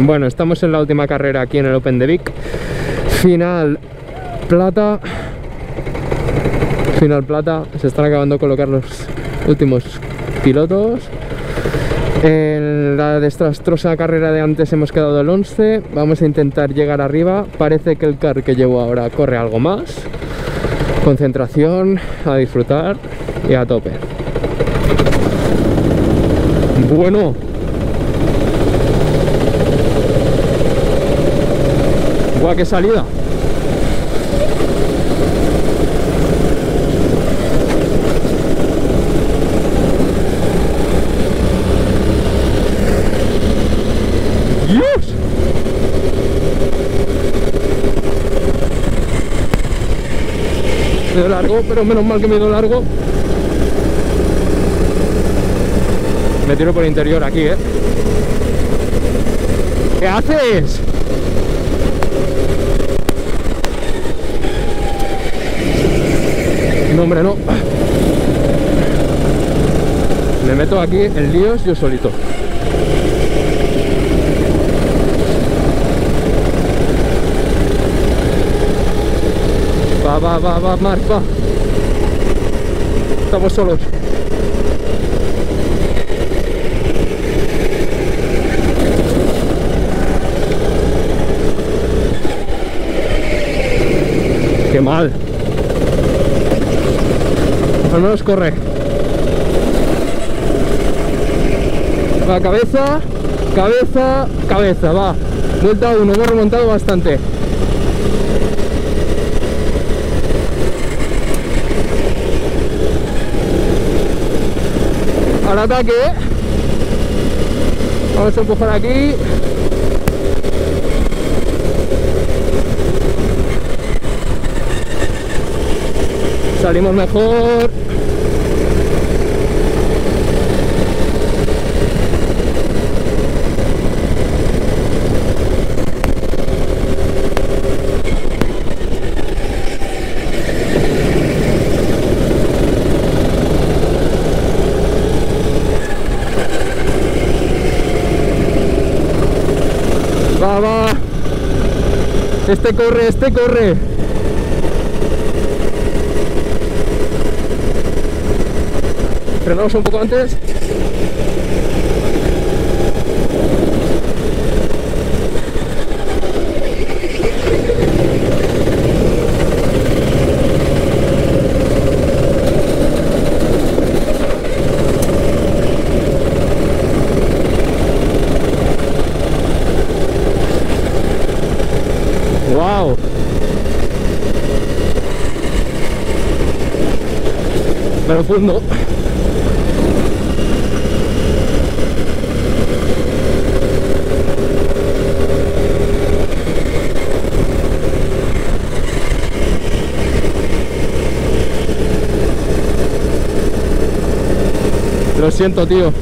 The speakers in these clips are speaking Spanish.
Bueno, estamos en la última carrera aquí en el Open de Vic. Final plata. Final plata. Se están acabando de colocar los últimos pilotos. En la desastrosa carrera de antes hemos quedado el 11. Vamos a intentar llegar arriba. Parece que el car que llevo ahora corre algo más. Concentración, a disfrutar y a tope. Bueno, Guau, qué salida. ¡Dios! Me dio largo, pero menos mal que me dio largo. Me tiro por interior aquí, ¿eh? ¿Qué haces? No, hombre, no. Me meto aquí en líos yo solito. Va, va, va, va, Marc, va. Estamos solos. Qué mal. Al menos corre. Va, cabeza, cabeza, cabeza, va. Vuelta uno, hemos remontado bastante. Al ataque. Vamos a empujar aquí. Salimos mejor. Va, va. Este corre, este corre. Frenamos un poco antes. Pero fondo. Lo siento, tío.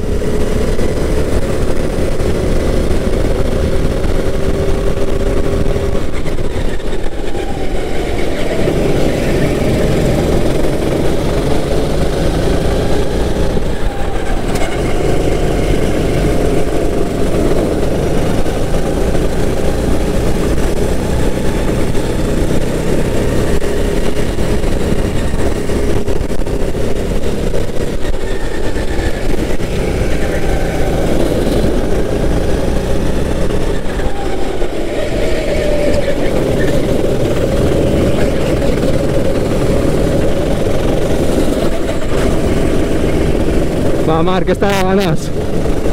Va, Marc, está a ganas.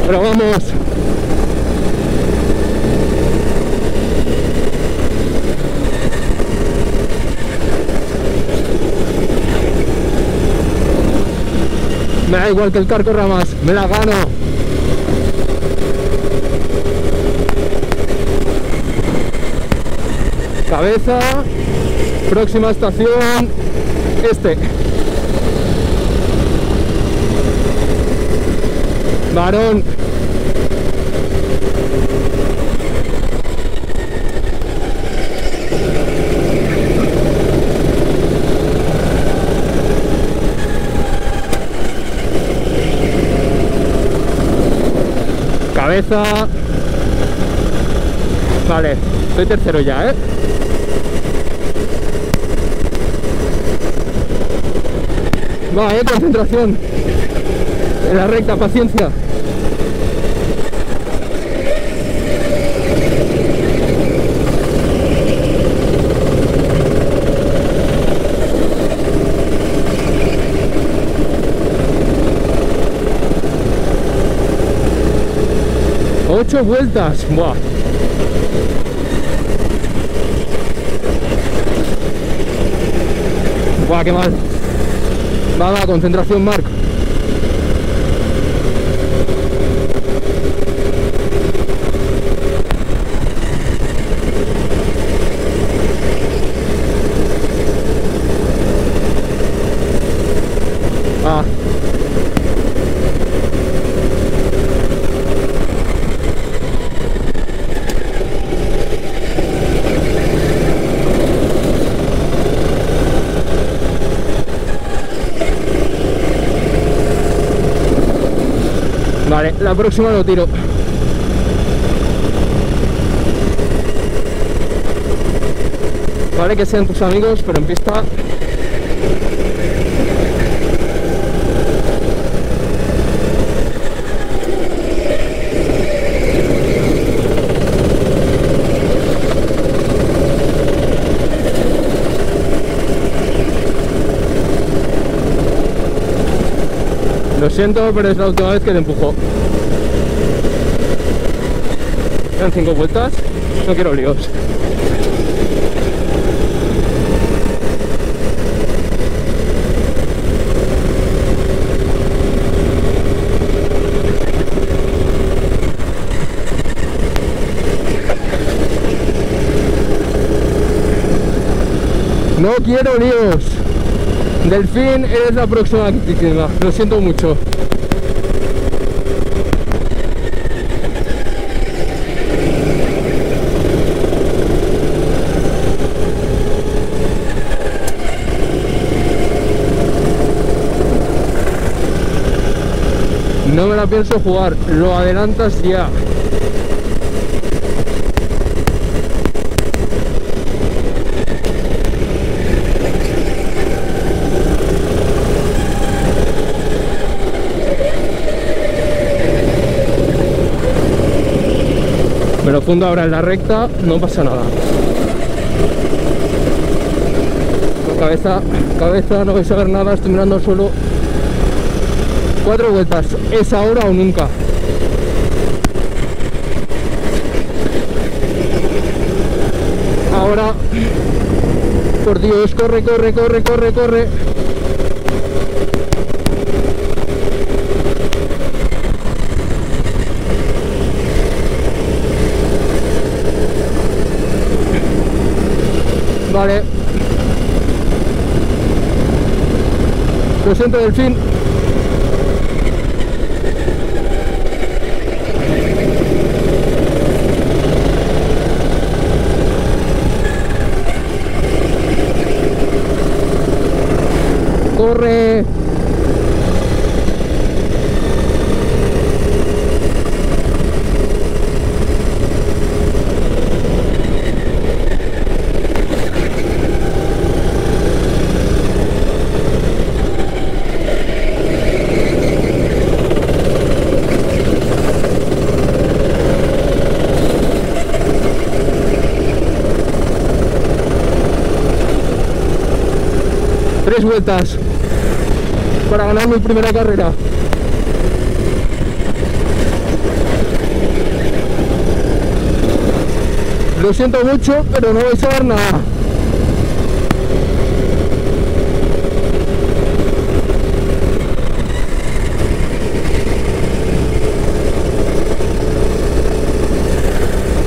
Pero vamos. Me da igual que el car corra más, me la gano. Cabeza, próxima estación, este. Varón. Cabeza. Vale, soy tercero ya, ¿eh? Va, eh, concentración. En la recta, paciencia. Ocho vueltas. Buah. Buah, qué mal. Va, va, concentración, Marc. Vale, la próxima lo tiro. Vale que sean tus amigos, pero en pista Lo siento, pero es la última vez que te empujo. Quedan cinco vueltas. No quiero líos. No quiero líos. Delfín, eres la próxima víctima. Lo siento mucho. No me la pienso jugar, lo adelantas ya. Me lo fundo ahora en la recta, no pasa nada. Cabeza, cabeza, no vais a ver nada, estoy mirando suelo. Cuatro vueltas, es ahora o nunca. Ahora, por Dios, corre, corre, corre, corre, corre. Lo siento, Delfín. Corre. Tres vueltas para ganar mi primera carrera. Lo siento mucho, pero no vais a ver nada.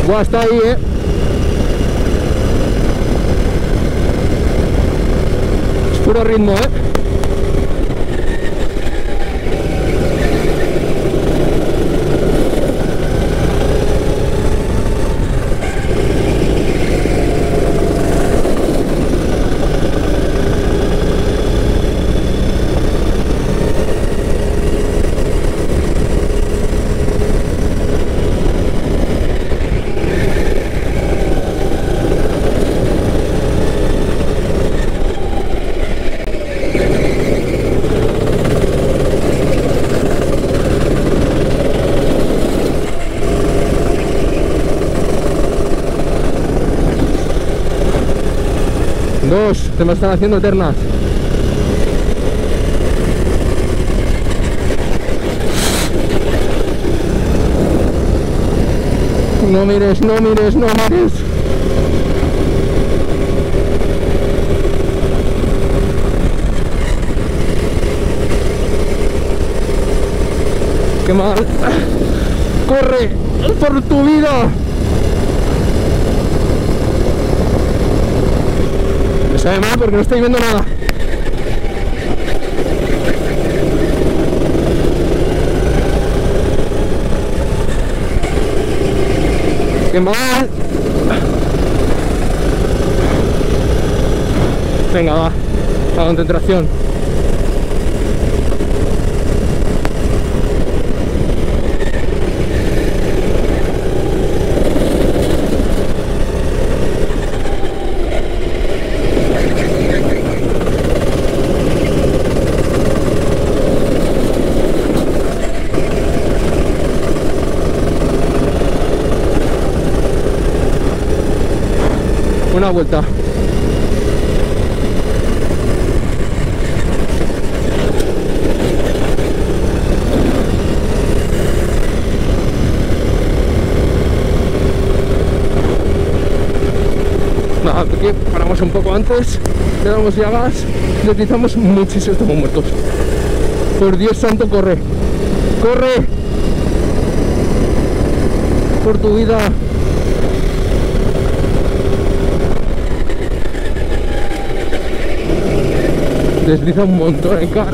Buah, está ahí, eh. Puro ritmo, eh. Dos, se me están haciendo eternas. No mires, no mires, no mires. Qué mal. Corre por tu vida. Me sabe mal porque no estoy viendo nada. ¡Qué mal! Venga, va. La concentración. Una vuelta. Nada, aquí paramos un poco antes, le damos ya gas, deslizamos muchísimo, estamos muertos. Por Dios santo, corre. ¡Corre! Por tu vida. Desliza un montón en cara.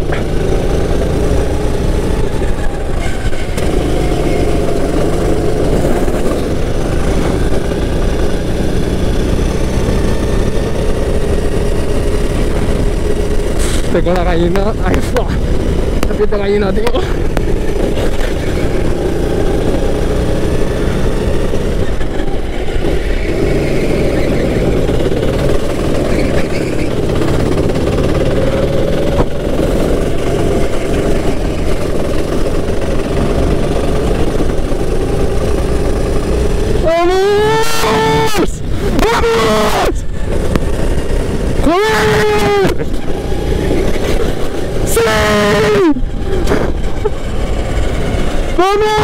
Tengo la gallina. ¡Ay! La gallina, tío. ¡Vamos! ¡Vamos! ¡Joder! ¡Sí! ¡Vamos!